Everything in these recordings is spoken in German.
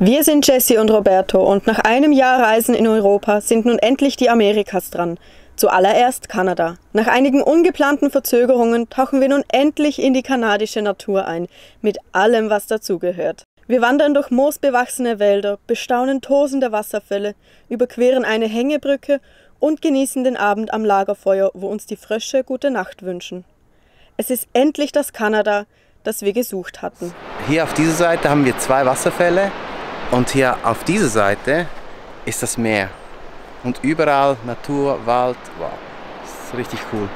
Wir sind Jesse und Roberto und nach einem Jahr Reisen in Europa sind nun endlich die Amerikas dran. Zuallererst Kanada. Nach einigen ungeplanten Verzögerungen tauchen wir nun endlich in die kanadische Natur ein, mit allem, was dazugehört. Wir wandern durch moosbewachsene Wälder, bestaunen tosende Wasserfälle, überqueren eine Hängebrücke und genießen den Abend am Lagerfeuer, wo uns die Frösche gute Nacht wünschen. Es ist endlich das Kanada, das wir gesucht hatten. Hier auf dieser Seite haben wir zwei Wasserfälle und hier auf dieser Seite ist das Meer. Und überall Natur, Wald, wow, das ist richtig cool.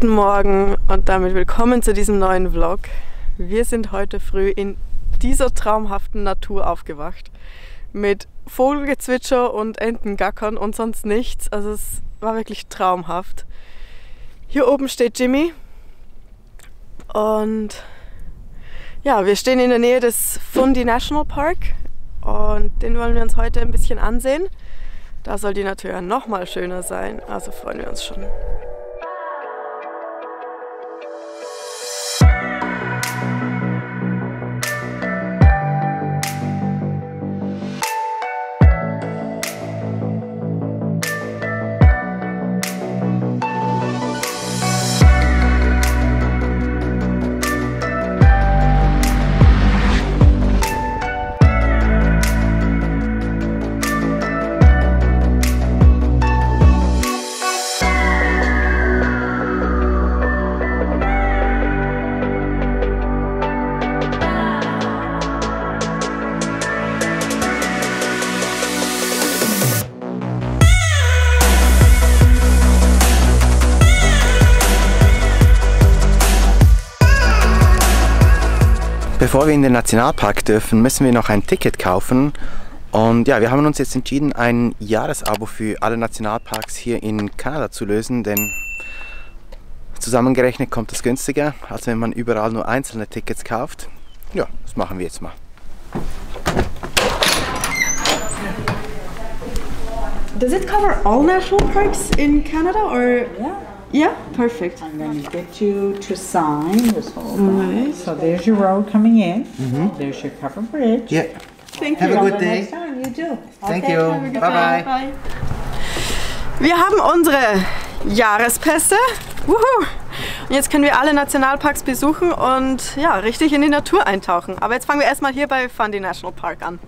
Guten Morgen und damit willkommen zu diesem neuen Vlog. Wir sind heute früh in dieser traumhaften Natur aufgewacht. Mit Vogelgezwitscher und Entengackern und sonst nichts. Also es war wirklich traumhaft. Hier oben steht Jimmy. Und ja, wir stehen in der Nähe des Fundy National Park. Und den wollen wir uns heute ein bisschen ansehen. Da soll die Natur ja noch mal schöner sein. Also freuen wir uns schon. Bevor wir in den Nationalpark dürfen, müssen wir noch ein Ticket kaufen. Und ja, wir haben uns jetzt entschieden, ein Jahresabo für alle Nationalparks hier in Kanada zu lösen, denn zusammengerechnet kommt das günstiger, als wenn man überall nur einzelne Tickets kauft. Ja, das machen wir jetzt mal. Does it cover all national parks in Canada or Yeah. Yeah, perfect. I'm going to get you to sign this whole thing. Alright. So there's your road coming in. There's your covered bridge. Yeah, Thank have a you. good Until day. Next time you do. Thank Okay. you. Bye bye. Bye. Wir haben unsere Jahrespässe. Wuhu. Und jetzt können wir alle Nationalparks besuchen und ja, richtig in die Natur eintauchen. Aber jetzt fangen wir erstmal hier bei Fundy National Park an.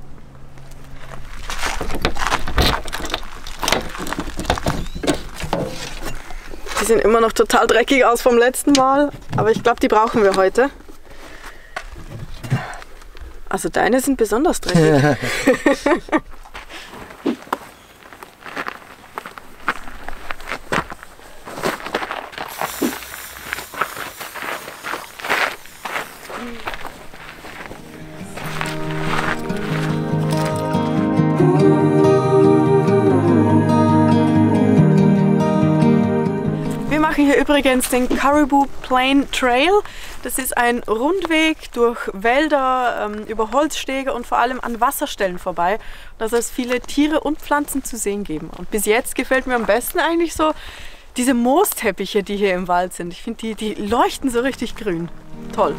Die sehen immer noch total dreckig aus vom letzten Mal, aber ich glaube, die brauchen wir heute. Also deine sind besonders dreckig. übrigens den Caribou Plain Trail. Das ist ein Rundweg durch Wälder, ähm, über Holzstege und vor allem an Wasserstellen vorbei. Da soll es viele Tiere und Pflanzen zu sehen geben. Und bis jetzt gefällt mir am besten eigentlich so diese Moosteppiche, die hier im Wald sind. Ich finde, die, die leuchten so richtig grün. Toll.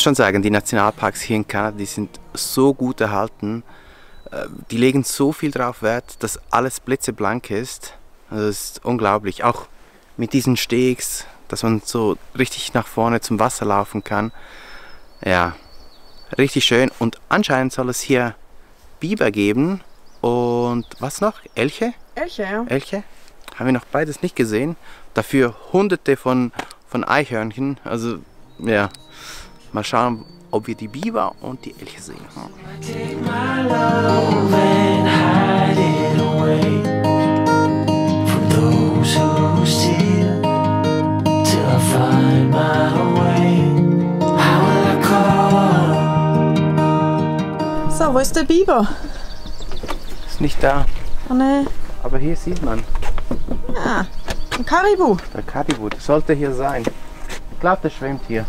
Muss schon sagen, die Nationalparks hier in Kanada, die sind so gut erhalten. Äh, Die legen so viel darauf Wert, dass alles blitzeblank ist. Also Das ist unglaublich. Auch mit diesen Stegs, dass man so richtig nach vorne zum Wasser laufen kann. Ja, richtig schön. Und anscheinend soll es hier Biber geben und was noch? Elche? Elche, ja. Elche? Haben wir noch beides nicht gesehen. Dafür hunderte von, von Eichhörnchen. Also, ja, mal schauen, ob wir die Biber und die Elche sehen. Call? So, wo ist der Biber? Ist nicht da, Oh ne. aber hier sieht man. Ah, ein Karibu. Der Kadibu, der sollte hier sein. Ich glaube, der schwimmt hier.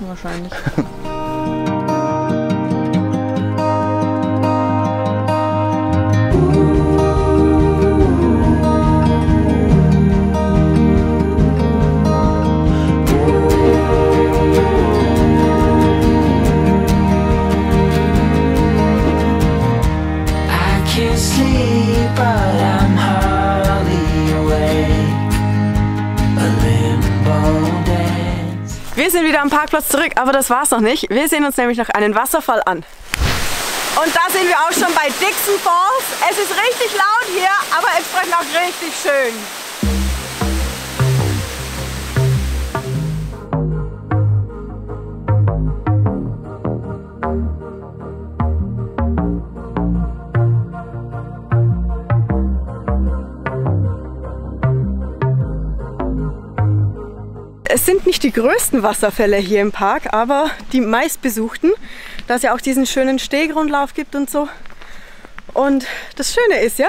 Wahrscheinlich. Parkplatz zurück, aber das war's noch nicht. Wir sehen uns nämlich noch einen Wasserfall an. Und da sind wir auch schon bei Dixon Falls. Es ist richtig laut hier, aber entsprechend auch richtig schön. Sind nicht die größten Wasserfälle hier im Park, aber die meistbesuchten, da es ja auch diesen schönen Stegrundlauf gibt und so. Und das Schöne ist ja,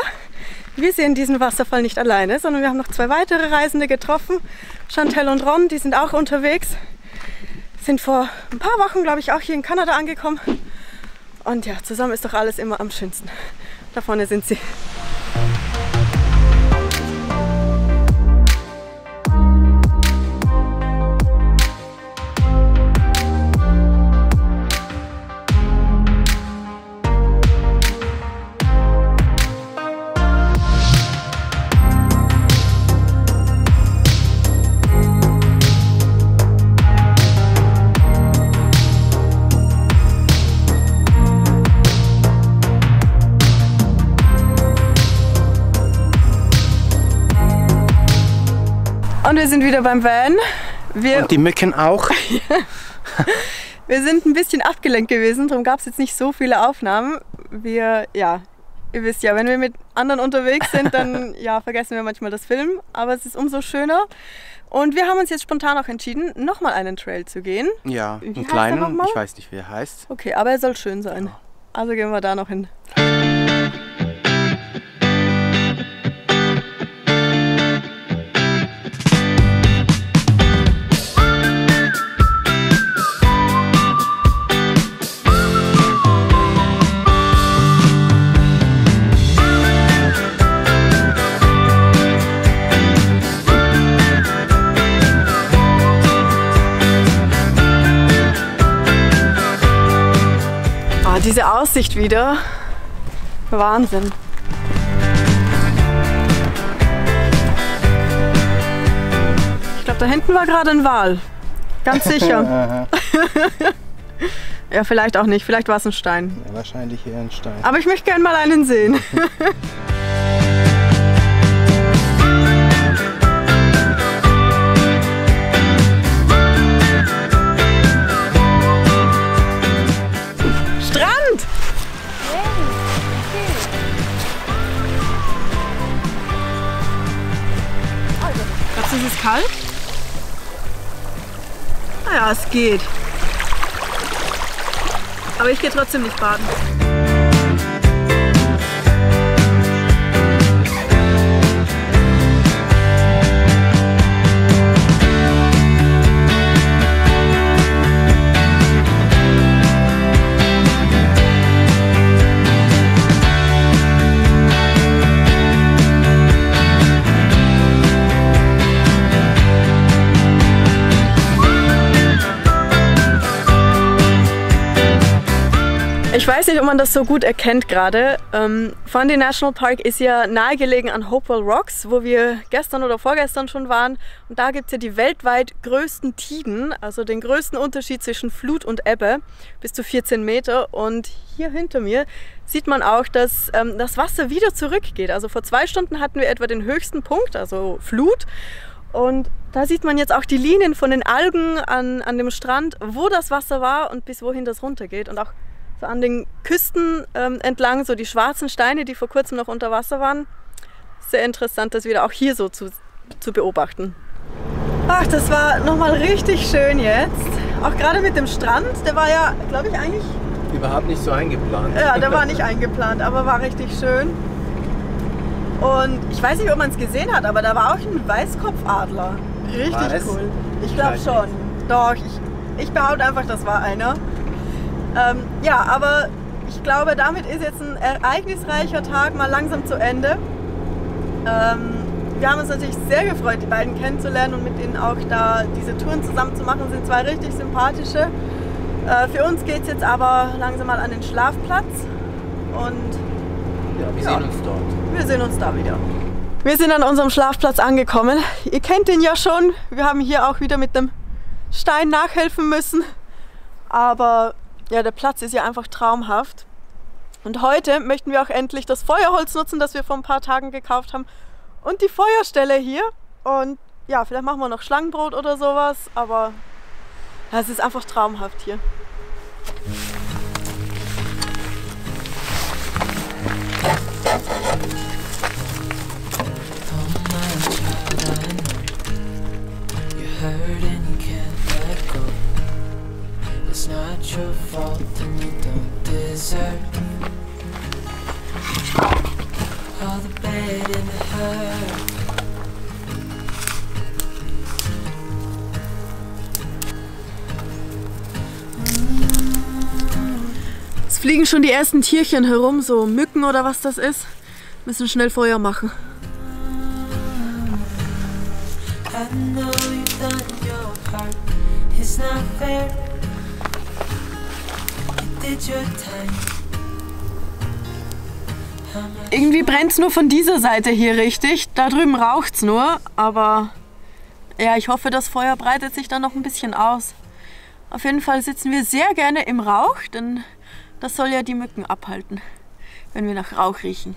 wir sehen diesen Wasserfall nicht alleine, sondern wir haben noch zwei weitere Reisende getroffen. Chantel und Ron, die sind auch unterwegs. Sind vor ein paar Wochen, glaube ich, auch hier in Kanada angekommen. Und ja, zusammen ist doch alles immer am schönsten. Da vorne sind sie. Wir sind wieder beim Van. Wir, Und die Mücken auch. wir sind ein bisschen abgelenkt gewesen, darum gab es jetzt nicht so viele Aufnahmen. Wir, ja, ihr wisst ja, wenn wir mit anderen unterwegs sind, dann ja, vergessen wir manchmal das Film, aber es ist umso schöner. Und wir haben uns jetzt spontan auch entschieden, nochmal einen Trail zu gehen. Ja, Wie einen kleinen, ich weiß nicht, wie er heißt. Okay, aber er soll schön sein. Also gehen wir da noch hin. Aussicht wieder. Wahnsinn. Ich glaube, da hinten war gerade ein Wal. Ganz sicher. ja, vielleicht auch nicht. Vielleicht war es ein Stein. Ja, wahrscheinlich eher ein Stein. Aber ich möchte gerne mal einen sehen. kalt? Naja, es geht. Aber ich gehe trotzdem nicht baden. Ich weiß nicht, ob man das so gut erkennt gerade. Ähm, Fundy National Park ist ja nahegelegen an Hopewell Rocks, wo wir gestern oder vorgestern schon waren. Und da gibt es ja die weltweit größten Tiden, also den größten Unterschied zwischen Flut und Ebbe, bis zu 14 Meter. Und hier hinter mir sieht man auch, dass ähm, das Wasser wieder zurückgeht. Also vor zwei Stunden hatten wir etwa den höchsten Punkt, also Flut. Und da sieht man jetzt auch die Linien von den Algen an, an dem Strand, wo das Wasser war und bis wohin das runtergeht. Und auch so an den Küsten ähm, entlang, so die schwarzen Steine, die vor kurzem noch unter Wasser waren. Sehr interessant, das wieder auch hier so zu, zu beobachten. Ach, das war nochmal richtig schön jetzt. Auch gerade mit dem Strand, der war ja, glaube ich, eigentlich, Überhaupt nicht so eingeplant. ja, der war nicht eingeplant, aber war richtig schön. Und ich weiß nicht, ob man es gesehen hat, aber da war auch ein Weißkopfadler. Richtig cool. Ich glaube schon. Doch, ich, ich behaupte einfach, das war einer. Ähm, ja, aber ich glaube, damit ist jetzt ein ereignisreicher Tag mal langsam zu Ende. Ähm, wir haben uns natürlich sehr gefreut, die beiden kennenzulernen und mit ihnen auch da diese Touren zusammen zu machen. Sind zwei richtig sympathische. Äh, für uns geht es jetzt aber langsam mal an den Schlafplatz und Ja, wir Ja. sehen uns dort. wir sehen uns da wieder. Wir sind an unserem Schlafplatz angekommen. Ihr kennt den ja schon. Wir haben hier auch wieder mit dem Stein nachhelfen müssen. Aber ja, der Platz ist ja einfach traumhaft. Und heute möchten wir auch endlich das Feuerholz nutzen, das wir vor ein paar Tagen gekauft haben. Und die Feuerstelle hier. Und ja, vielleicht machen wir noch Schlangenbrot oder sowas. Aber es ist einfach traumhaft hier. Fault and you don't deserve all the bad and the hurt. Es fliegen schon die ersten Tierchen herum, so Mücken oder was das ist. Müssen schnell Feuer machen. I know you've done your part. It's not fair. Irgendwie brennt es nur von dieser Seite hier richtig. Da drüben raucht es nur, aber ja, ich hoffe, das Feuer breitet sich dann noch ein bisschen aus. Auf jeden Fall sitzen wir sehr gerne im Rauch, denn das soll ja die Mücken abhalten, wenn wir nach Rauch riechen.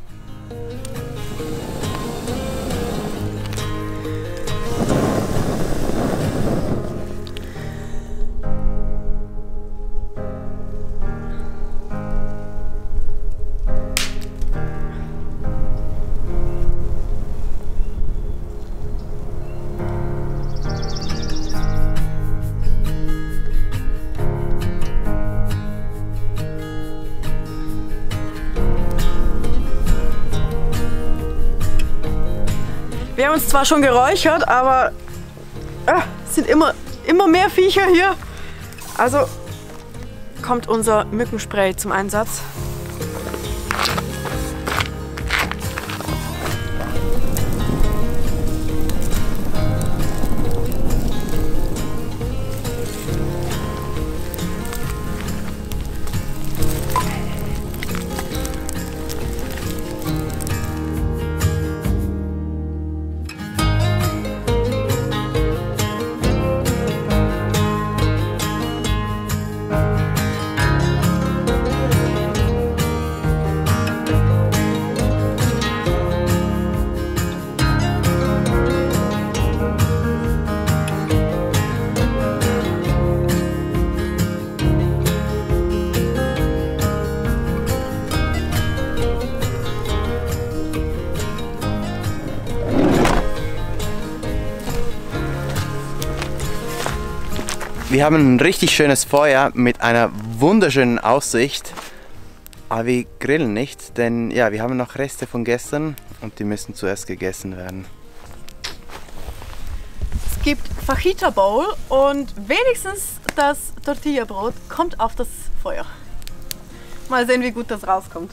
Wir haben uns zwar schon geräuchert, aber ah, es sind immer, immer mehr Viecher hier. Also kommt unser Mückenspray zum Einsatz. Wir haben ein richtig schönes Feuer mit einer wunderschönen Aussicht. Aber wir grillen nicht, denn ja, wir haben noch Reste von gestern und die müssen zuerst gegessen werden. Es gibt Fajita Bowl und wenigstens das Tortilla-Brot kommt auf das Feuer. Mal sehen, wie gut das rauskommt.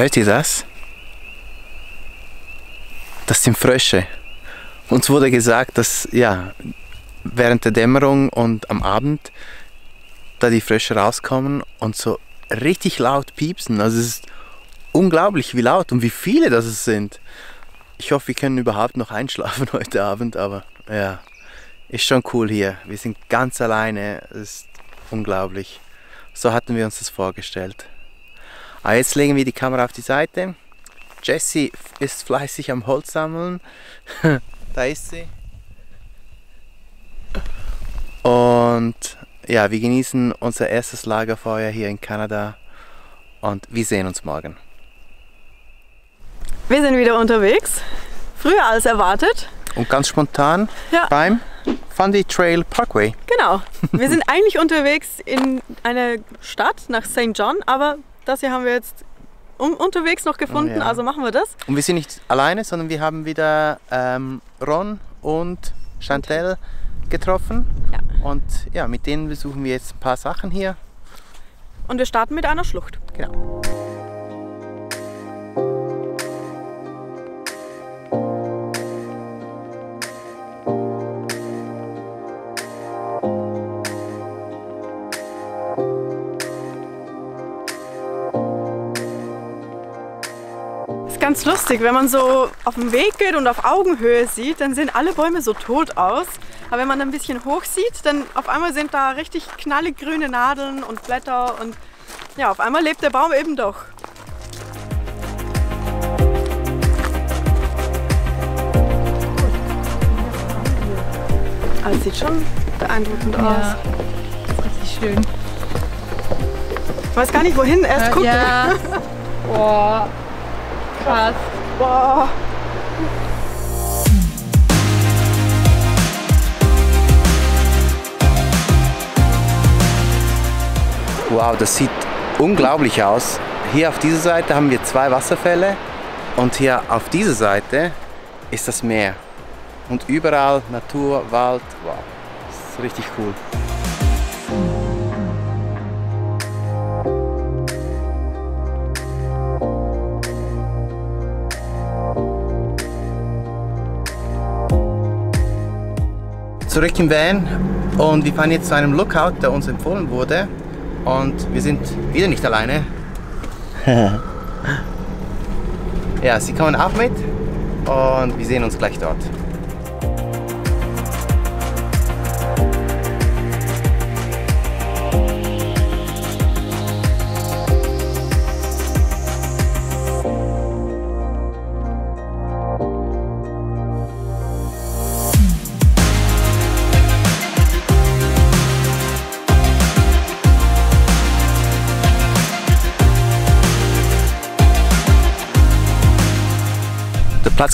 Hört ihr das? Das sind Frösche. Uns wurde gesagt, dass ja, während der Dämmerung und am Abend da die Frösche rauskommen und so richtig laut piepsen. Also es ist unglaublich, wie laut und wie viele das sind. Ich hoffe, wir können überhaupt noch einschlafen heute Abend, aber ja, ist schon cool hier. Wir sind ganz alleine, es ist unglaublich. So hatten wir uns das vorgestellt. Aber jetzt legen wir die Kamera auf die Seite. Jessie ist fleißig am Holz sammeln. da ist sie. Und ja, wir genießen unser erstes Lagerfeuer hier in Kanada und wir sehen uns morgen. Wir sind wieder unterwegs. Früher als erwartet. Und ganz spontan Ja. beim Fundy Trail Parkway. Genau. Wir sind eigentlich unterwegs in eine Stadt nach St. John, aber das hier haben wir jetzt um, unterwegs noch gefunden, Oh ja. also machen wir das. Und wir sind nicht alleine, sondern wir haben wieder ähm, Ron und Chantel getroffen. Ja. Und ja, mit denen besuchen wir jetzt ein paar Sachen hier. Und wir starten mit einer Schlucht. Genau. Ganz lustig, wenn man so auf dem Weg geht und auf Augenhöhe sieht, dann sehen alle Bäume so tot aus. Aber wenn man ein bisschen hoch sieht, dann auf einmal sind da richtig knallig grüne Nadeln und Blätter und ja, auf einmal lebt der Baum eben doch. Aber es sieht schon beeindruckend aus. Ja, richtig schön. Ich weiß gar nicht wohin, erst gucken. Ja. Boah, krass. Boah. Wow, das sieht unglaublich aus. Hier auf dieser Seite haben wir zwei Wasserfälle und hier auf dieser Seite ist das Meer. Und überall Natur, Wald, wow, das ist richtig cool. Zurück im Van und wir fahren jetzt zu einem Lookout, der uns empfohlen wurde. Und wir sind wieder nicht alleine. ja, sie kommen auch mit und wir sehen uns gleich dort.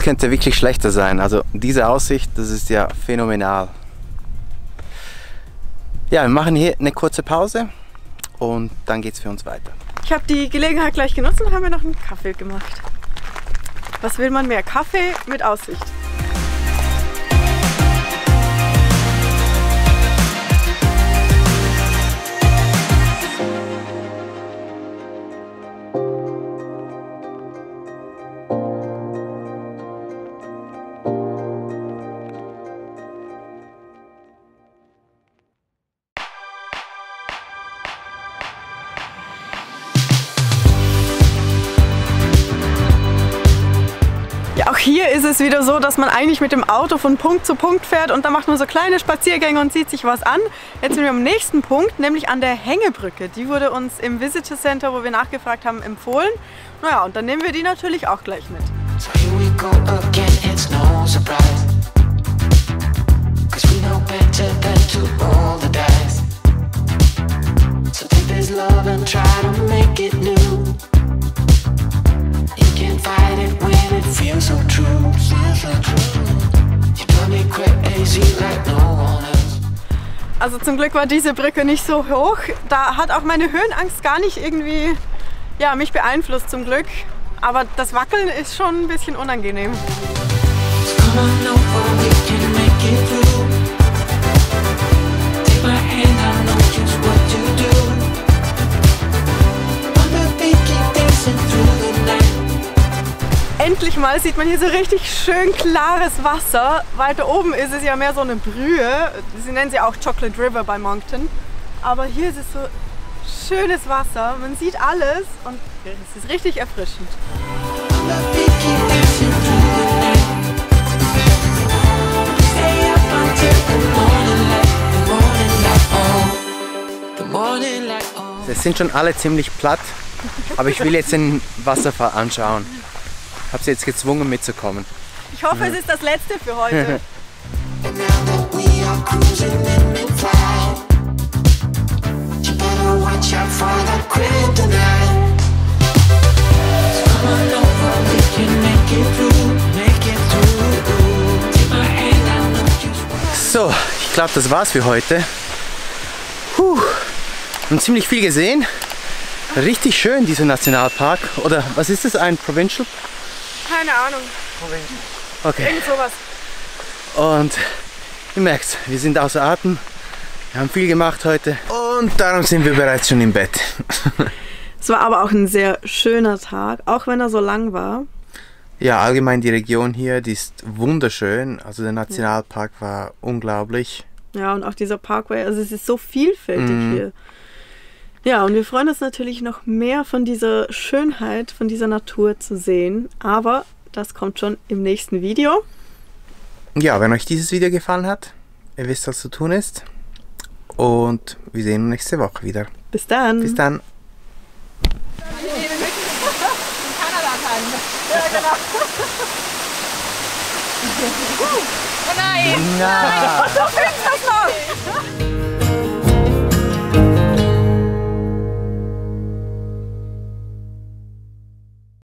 Könnte wirklich schlechter sein. Also diese Aussicht, das ist ja phänomenal. Ja, wir machen hier eine kurze Pause und dann geht's für uns weiter. Ich habe die Gelegenheit gleich genutzt und habe mir noch einen Kaffee gemacht. Was will man mehr? Kaffee mit Aussicht. Wieder so, dass man eigentlich mit dem Auto von Punkt zu Punkt fährt und da macht man so kleine Spaziergänge und sieht sich was an. Jetzt sind wir am nächsten Punkt, nämlich an der Hängebrücke. Die wurde uns im Visitor Center, wo wir nachgefragt haben, empfohlen. Naja, und dann nehmen wir die natürlich auch gleich mit. So. So take this love and try to make it new. You can't fight it when it feels so true. You drive me crazy like no one else. Also zum Glück war diese Brücke nicht so hoch. Da hat auch meine Höhenangst gar nicht irgendwie ja, mich beeinflusst zum Glück. Aber das Wackeln ist schon ein bisschen unangenehm. Come on over, we can make it through. Endlich mal sieht man hier so richtig schön klares Wasser. Weiter oben ist es ja mehr so eine Brühe. Sie nennen sie auch Chocolate River bei Moncton. Aber hier ist es so schönes Wasser. Man sieht alles und es ist richtig erfrischend. Es sind schon alle ziemlich platt, aber ich will jetzt den Wasserfall anschauen. Habe sie jetzt gezwungen mitzukommen. Ich hoffe, es ist das letzte für heute. So ich glaube, das war's für heute. Puh, und ziemlich viel gesehen. Richtig schön, dieser Nationalpark. Oder was ist das? Ein Provincial? Keine Ahnung, Okay. irgend sowas. Und ihr merkt, wir sind außer Atem. Wir haben viel gemacht heute. Und darum sind wir bereits schon im Bett. Es war aber auch ein sehr schöner Tag, auch wenn er so lang war. Ja, allgemein die Region hier, die ist wunderschön. Also der Nationalpark war unglaublich. Ja, und auch dieser Parkway, also es ist so vielfältig hier. Ja, und wir freuen uns natürlich noch mehr von dieser Schönheit, von dieser Natur zu sehen. Aber das kommt schon im nächsten Video. Ja, wenn euch dieses Video gefallen hat, ihr wisst, was zu tun ist. Und wir sehen uns nächste Woche wieder. Bis dann. Bis dann. Oh nein! Das noch.